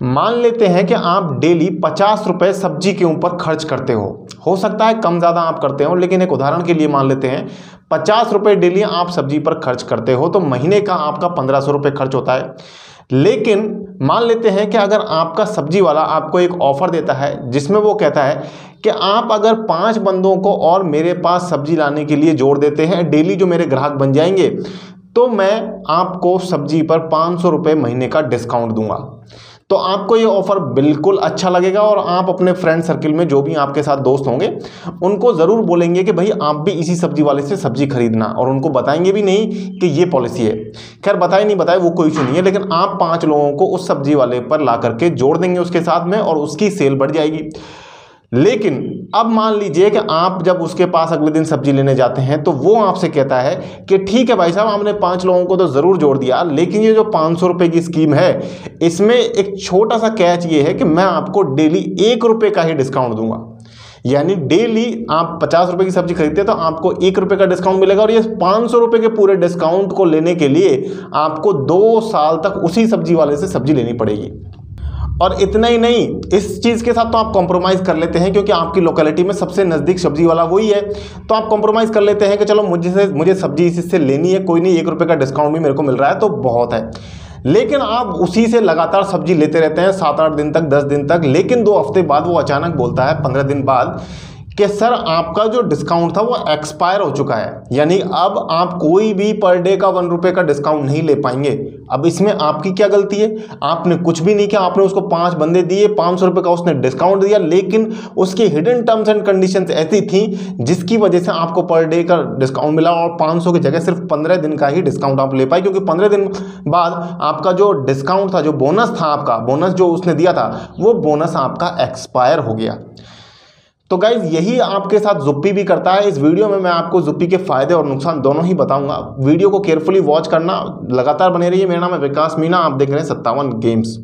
मान लेते हैं कि आप डेली पचास रुपये सब्ज़ी के ऊपर खर्च करते हो। हो सकता है कम ज़्यादा आप करते हो, लेकिन एक उदाहरण के लिए मान लेते हैं, पचास रुपये डेली आप सब्ज़ी पर खर्च करते हो तो महीने का आपका पंद्रह सौ रुपये खर्च होता है। लेकिन मान लेते हैं कि अगर आपका सब्ज़ी वाला आपको एक ऑफ़र देता है, जिसमें वो कहता है कि आप अगर पाँच बंदों को और मेरे पास सब्ज़ी लाने के लिए जोड़ देते हैं, डेली जो मेरे ग्राहक बन जाएँगे तो मैं आपको सब्ज़ी पर पाँच सौ रुपये महीने का डिस्काउंट दूँगा। तो आपको ये ऑफ़र बिल्कुल अच्छा लगेगा और आप अपने फ्रेंड सर्किल में जो भी आपके साथ दोस्त होंगे, उनको ज़रूर बोलेंगे कि भाई आप भी इसी सब्ज़ी वाले से सब्ज़ी खरीदना। और उनको बताएँगे भी नहीं कि ये पॉलिसी है। खैर, बताए नहीं बताए, वो कोई इशू नहीं है, लेकिन आप पाँच लोगों को उस सब्ज़ी वाले पर ला करके जोड़ देंगे उसके साथ में और उसकी सेल बढ़ जाएगी। लेकिन अब मान लीजिए कि आप जब उसके पास अगले दिन सब्ज़ी लेने जाते हैं तो वो आपसे कहता है कि ठीक है भाई साहब, आपने पाँच लोगों को तो ज़रूर जोड़ दिया, लेकिन ये जो पाँच सौ रुपये की स्कीम है, इसमें एक छोटा सा कैच ये है कि मैं आपको डेली एक रुपये का ही डिस्काउंट दूँगा। यानी डेली आप पचास रुपये की सब्ज़ी खरीदते हैं तो आपको एक रुपये का डिस्काउंट मिलेगा, और ये पाँच सौ रुपये के पूरे डिस्काउंट को लेने के लिए आपको दो साल तक उसी सब्ज़ी वाले से सब्ज़ी लेनी पड़ेगी। और इतना ही नहीं, इस चीज़ के साथ तो आप कॉम्प्रोमाइज़ कर लेते हैं क्योंकि आपकी लोकेलिटी में सबसे नज़दीक सब्ज़ी वाला वही है। तो आप कॉम्प्रोमाइज़ कर लेते हैं कि चलो मुझे से, मुझे सब्ज़ी इससे लेनी है, कोई नहीं, एक रुपये का डिस्काउंट भी मेरे को मिल रहा है तो बहुत है। लेकिन आप उसी से लगातार सब्ज़ी लेते रहते हैं, सात आठ दिन तक, दस दिन तक, लेकिन दो हफ़्ते बाद वो अचानक बोलता है, पंद्रह दिन बाद कि सर आपका जो डिस्काउंट था वो एक्सपायर हो चुका है। यानी अब आप कोई भी पर डे का वन रुपये का डिस्काउंट नहीं ले पाएँगे। अब इसमें आपकी क्या गलती है? आपने कुछ भी नहीं किया, आपने उसको पाँच बंदे दिए, पाँच सौ रुपये का उसने डिस्काउंट दिया, लेकिन उसकी हिडन टर्म्स एंड कंडीशन ऐसी थी, जिसकी वजह से आपको पर डे का डिस्काउंट मिला और पाँच सौ की जगह सिर्फ़ पंद्रह दिन का ही डिस्काउंट आप ले पाए, क्योंकि पंद्रह दिन बाद आपका जो डिस्काउंट था, जो बोनस था आपका बोनस जो उसने दिया था, वो बोनस आपका एक्सपायर हो गया। तो गाइज़ यही आपके साथ जुप्पी भी करता है। इस वीडियो में मैं आपको जुप्पी के फ़ायदे और नुकसान दोनों ही बताऊँगा। वीडियो को केयरफुली वॉच करना। लगातार बने रहिए। मेरा नाम है विकास मीना आप देख रहे हैं सत्तावन गेम्स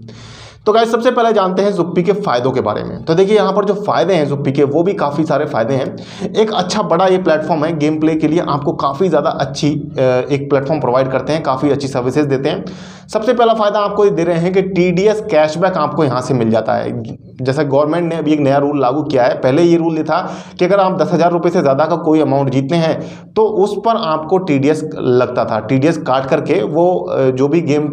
तो गाइज़ सबसे पहले जानते हैं जुप्पी के फ़ायदों के बारे में। तो देखिए, यहाँ पर जो फ़ायदे हैं जुप्पी के, वो भी काफ़ी सारे फ़ायदे हैं। एक अच्छा बड़ा ये प्लेटफॉर्म है गेम प्ले के लिए। आपको काफ़ी ज़्यादा अच्छी एक प्लेटफॉर्म प्रोवाइड करते हैं। काफ़ी अच्छी सर्विसेज़ देते हैं। सबसे पहला फ़ायदा आपको दे रहे हैं कि टीडीएस कैशबैक आपको यहाँ से मिल जाता है। जैसे गवर्नमेंट ने अभी एक नया रूल लागू किया है। पहले ये रूल ये था कि अगर आप दस हज़ार रुपये से ज़्यादा का कोई अमाउंट जीतते हैं तो उस पर आपको टीडीएस लगता था। टीडीएस काट करके वो जो भी गेम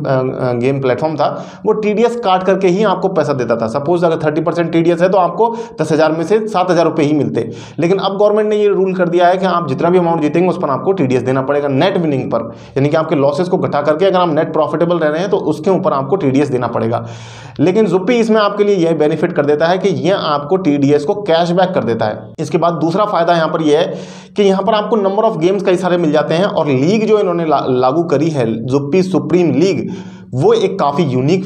गेम प्लेटफॉर्म था, वो टीडीएस काट करके ही आपको पैसा देता था। सपोज़ अगर थर्टी परसेंट टी है तो आपको दस हज़ार में से सात हज़ार रुपये ही मिलते। लेकिन अब गवर्नमेंट ने ये रूल कर दिया है कि आप जितना भी अमाउंट जीतेंगे, उस पर आपको टीडीएस देना पड़ेगा नेट विनिंग पर। यानी कि आपके लॉसेस को घटा करके अगर आप नेट प्रॉफिटेबल रह रहे हैं तो उसके ऊपर आपको टीडीएस देना पड़ेगा। लेकिन जुप्पी इसमें आपके लिए यह बेनिफिट कर देता है कि यह आपको टीडीएस को कैशबैक कर देता है। इसके बाद दूसरा फ़ायदा यहाँ पर यह है कि यहाँ पर आपको नंबर ऑफ़ गेम्स कई सारे मिल जाते हैं और लीग जो इन्होंने लागू करी है जुप्पी सुप्रीम लीग वो एक काफ़ी यूनिक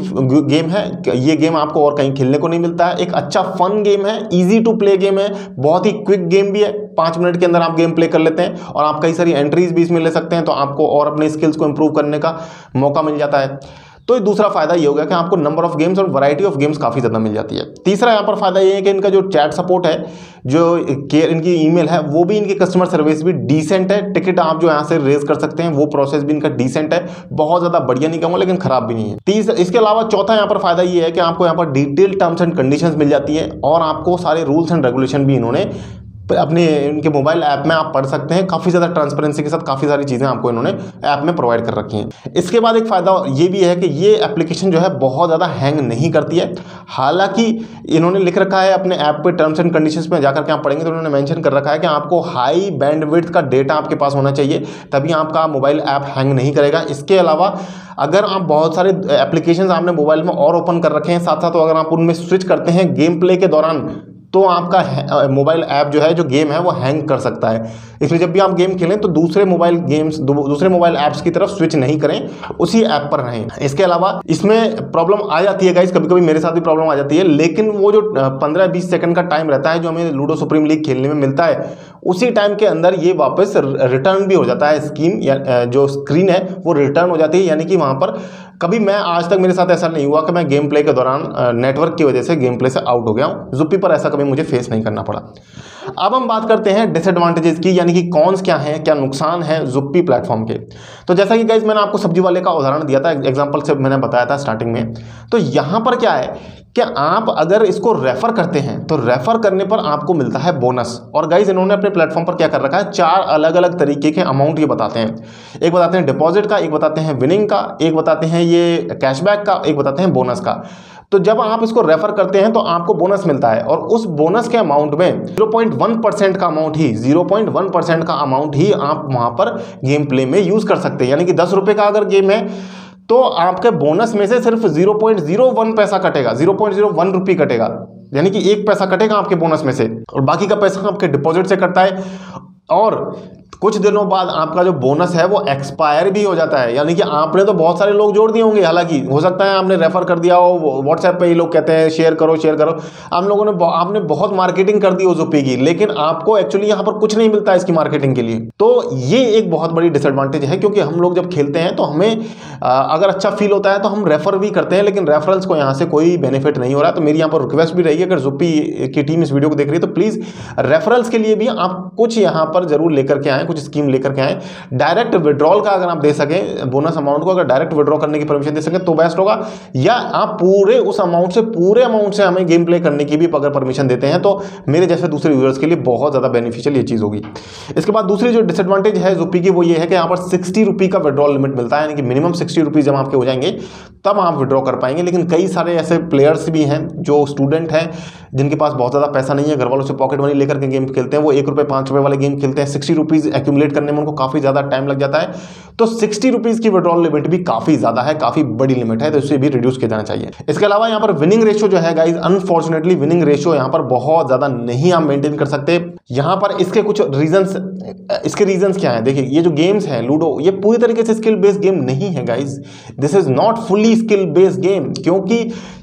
गेम है। ये गेम आपको और कहीं खेलने को नहीं मिलता है। एक अच्छा फन गेम है इजी टू प्ले गेम है, बहुत ही क्विक गेम भी है। पाँच मिनट के अंदर आप गेम प्ले कर लेते हैं और आप कई सारी एंट्रीज भी इसमें ले सकते हैं तो आपको और अपने स्किल्स को इम्प्रूव करने का मौका मिल जाता है। तो दूसरा फ़ायदा ये हो गया कि आपको नंबर ऑफ़ गेम्स और वैरायटी ऑफ़ गेम्स काफ़ी ज़्यादा मिल जाती है। तीसरा यहाँ पर फ़ायदा ये है कि इनका जो चैट सपोर्ट है, जो केयर इनकी ईमेल है, वो भी इनकी कस्टमर सर्विस भी डिसेंट है। टिकट आप जो यहाँ से रेज कर सकते हैं, वो प्रोसेस भी इनका डिसेंट है। बहुत ज़्यादा बढ़िया नहीं कहूँगा, लेकिन खराब भी नहीं है। तीसरा इसके अलावा चौथा यहाँ पर फ़ायदा ये है कि आपको यहाँ पर डिटेल टर्म्स एंड कंडीशन मिल जाती है और आपको सारे रूल्स एंड रेगुलेशन भी इन्होंने अपने, इनके मोबाइल ऐप में आप पढ़ सकते हैं। काफ़ी ज़्यादा ट्रांसपेरेंसी के साथ काफ़ी सारी चीज़ें आपको इन्होंने ऐप में प्रोवाइड कर रखी हैं। इसके बाद एक फ़ायदा ये भी है कि ये एप्लीकेशन जो है बहुत ज़्यादा हैंग नहीं करती है। हालाँकि इन्होंने लिख रखा है अपने ऐप पे टर्म्स एंड कंडीशंस में, जाकर के आप पढ़ेंगे तो उन्होंने मेंशन कर रखा है कि आपको हाई बैंडविड्थ का डेटा आपके पास होना चाहिए, तभी आपका मोबाइल ऐप हैंग नहीं करेगा। इसके अलावा अगर आप बहुत सारे एप्लीकेशन आपने मोबाइल में और ओपन कर रखे हैं साथ साथ अगर आप उनमें स्विच करते हैं गेम प्ले के दौरान तो आपका मोबाइल ऐप जो है, जो गेम है, वो हैंग कर सकता है। इसलिए जब भी आप गेम खेलें तो दूसरे मोबाइल गेम्स दूसरे मोबाइल ऐप्स की तरफ़ स्विच नहीं करें, उसी ऐप पर रहें। इसके अलावा, इसमें प्रॉब्लम आ जाती है गाइज़ कभी कभी मेरे साथ भी प्रॉब्लम आ जाती है, लेकिन वो जो पंद्रह बीस सेकंड का टाइम रहता है, जो हमें लूडो सुप्रीम लीग खेलने में मिलता है, उसी टाइम के अंदर ये वापस रिटर्न भी हो जाता है स्कीम या जो स्क्रीन है, वो रिटर्न हो जाती है। यानी कि वहाँ पर कभी मैं, आज तक मेरे साथ ऐसा नहीं हुआ कि मैं गेम प्ले के दौरान नेटवर्क की वजह से गेम प्ले से आउट हो गया हूँ। जुप्पी पर ऐसा कभी मुझे फेस नहीं करना पड़ा। अब हम बात करते हैं डिसएडवांटेजेस की, यानी कि कॉन्स क्या हैं, क्या नुकसान है जुप्पी प्लेटफॉर्म के। तो जैसा कि गाइज़ मैंने आपको सब्ज़ी वाले का उदाहरण दिया था एग्ज़ाम्पल से मैंने बताया था स्टार्टिंग में। तो यहाँ पर क्या है कि आप अगर इसको रेफर करते हैं तो रेफर करने पर आपको मिलता है बोनस और गाइज़ इन्होंने अपने प्लेटफॉर्म पर क्या कर रखा है? चार अलग अलग तरीके के अमाउंट ये बताते हैं। एक बताते हैं डिपॉजिट का, एक बताते हैं विनिंग का, एक बताते हैं ये कैशबैक का, एक बताते हैं बोनस का। तो जब आप इसको रेफर करते हैं तो आपको बोनस मिलता है। और उस बोनस के अमाउंट में 0.1 परसेंट का अमाउंट ही 0.1 परसेंट का अमाउंट ही आप वहाँ पर गेम प्ले में यूज़ कर सकते हैं। यानी कि दस रुपए का अगर गेम है तो आपके बोनस में से सिर्फ़ 0.01 पैसा कटेगा 0.01 रुपी कटेगा। यानी कि एक पैसा कटेगा आपके बोनस में से। और बाकी का पैसा आपके डिपॉजिट से कटता है। और कुछ दिनों बाद आपका जो बोनस है वो एक्सपायर भी हो जाता है। यानी कि आपने तो बहुत सारे लोग जोड़ दिए होंगे, हालाँकि हो सकता है आपने रेफर कर दिया हो व्हाट्सएप पे ही लोग कहते हैं, शेयर करो शेयर करो। आप लोगों ने आपने बहुत मार्केटिंग कर दी ओजोपी की, लेकिन आपको एक्चुअली यहाँ पर कुछ नहीं मिलता इसकी मार्केटिंग के लिए। तो ये एक बहुत बड़ी डिसएडवांटेज है, क्योंकि हम लोग जब खेलते हैं तो हमें अगर अच्छा फील होता है तो हम रेफर भी करते हैं, लेकिन रेफरल्स को यहाँ से कोई बेनिफिट नहीं हो रहा। तो मेरी यहाँ पर रिक्वेस्ट भी रही है, अगर जुप्पी की टीम इस वीडियो को देख रही है तो प्लीज़ रेफरल्स के लिए भी आप कुछ यहाँ पर ज़रूर लेकर के कुछ स्कीम लेकर के आए। डायरेक्ट विड्रॉल का अगर आप दे सकें बोनस अमाउंट को अगर डायरेक्ट विड्रॉ करने की परमिशन दे सकें तो बेस्ट होगा। या आप पूरे उस अमाउंट से, पूरे अमाउंट से हमें गेम प्ले करने की भी अगर परमिशन देते हैं तो मेरे जैसे दूसरे यूज़र्स के लिए बहुत ज़्यादा बेनिफिशियल ये चीज़ होगी। इसके बाद दूसरी जो डिसएडवांटेज है जुपी की, वो ये है कि यहाँ पर सिक्सटी का विड्रॉल लिमिट मिलता है, यानी कि मिनिमम सिक्सटी जब आपके हो जाएँगे तब आप विड्रॉ कर पाएँगे। लेकिन कई सारे ऐसे प्लेयर्स भी हैं जो स्टूडेंट हैं, जिनके पास बहुत ज़्यादा पैसा नहीं है। घर वालों से पॉकेट मनी लेकर के गेम खेलते हैं। वो एक रुपये पाँच रुपये वाले गेम खेलते हैं। सिक्सटी रुपीज़ एक्यूमुलेट करने में उनको काफ़ी ज़्यादा टाइम लग जाता है। तो सिक्सटी रुपीज़ की विड्रॉल लिमिट भी काफ़ी ज़्यादा है, काफ़ी बड़ी लिमिट है तो इसे भी रिड्यूस किया जाना चाहिए। इसके अलावा यहाँ पर विनिंग रेशियो जो है गाइज़ अनफॉर्चुनेटली विनिंग रेशियो यहाँ पर बहुत ज़्यादा नहीं आप मेंटेन कर सकते। यहाँ पर इसके कुछ रीजंस इसके रीजंस क्या हैं? देखिए, ये जो गेम्स हैं लूडो ये पूरी तरीके से स्किल बेस्ड गेम नहीं है guys this is not fully skill based game क्योंकि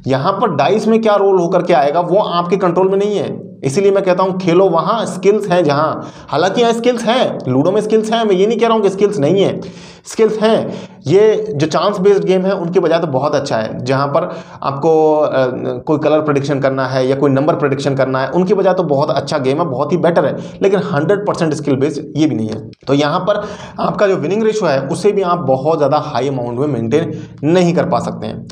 यहाँ पर डाइस में क्या रोल होकर के आएगा, वो आपके कंट्रोल में नहीं है. इसीलिए मैं कहता हूँ, खेलो वहाँ स्किल्स हैं जहाँ. हालाँकि यहाँ स्किल्स हैं लूडो में स्किल्स हैं, मैं ये नहीं कह रहा हूँ कि स्किल्स नहीं है. स्किल्स हैं ये जो चांस बेस्ड गेम है उनके बजाय तो बहुत अच्छा है। जहाँ पर आपको आ, कोई कलर प्रडिक्शन करना है या कोई नंबर प्रडिक्शन करना है उनके बजाय तो बहुत अच्छा गेम है बहुत ही बेटर है। लेकिन हंड्रेड परसेंट स्किल बेस्ड ये भी नहीं है। तो यहाँ पर आपका जो विनिंग रेशो है उसे भी आप बहुत ज़्यादा हाई अमाउंट में मेनटेन नहीं कर पा सकते हैं।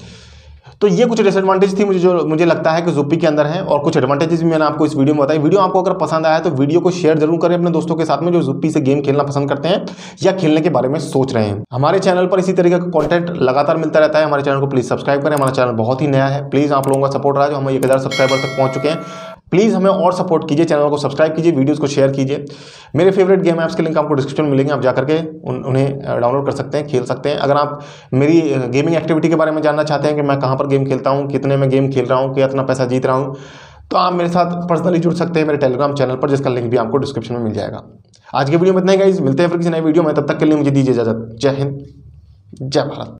तो ये कुछ डिसएडवांटेज थी मुझे जो, मुझे लगता है कि जुप्पी के अंदर है और कुछ एडवांटेजेस भी मैंने आपको इस वीडियो में बताई। वीडियो आपको अगर पसंद आया तो वीडियो को शेयर ज़रूर करें अपने दोस्तों के साथ में जो जुप्पी से गेम खेलना पसंद करते हैं या खेलने के बारे में सोच रहे हैं। हमारे चैनल पर इसी तरीके का कॉन्टेंट लगातार मिलता रहता है। हमारे चैनल को प्लीज़ सब्सक्राइब करें। हमारा चैनल बहुत ही नया है। प्लीज़ आप लोगों का सपोर्ट रहा जो हम एक हज़ार सब्सक्राइबर तक पहुँच चुके हैं। प्लीज़ हमें और सपोर्ट कीजिए चैनल को सब्सक्राइब कीजिए वीडियोस को शेयर कीजिए। मेरे फेवरेट गेम ऐप्स के लिंक आपको डिस्क्रिप्शन में मिलेंगे आप जाकर के उन, उन्हें डाउनलोड कर सकते हैं खेल सकते हैं। अगर आप मेरी गेमिंग एक्टिविटी के बारे में जानना चाहते हैं कि मैं कहाँ पर गेम खेलता हूँ कितने में गेम खेल रहा हूँ कितना पैसा जीत रहा हूँ तो आप मेरे साथ पर्सनली जुड़ सकते हैं मेरे टेलीग्राम चैनल पर जिसका लिंक भी आपको डिस्क्रिप्शन में मिल जाएगा। आज के वीडियो में इतना ही गाइज़ मिलते हैं फिर किसी नए वीडियो में तब तक के लिए मुझे दीजिए इजाज़त। जय हिंद जय भारत।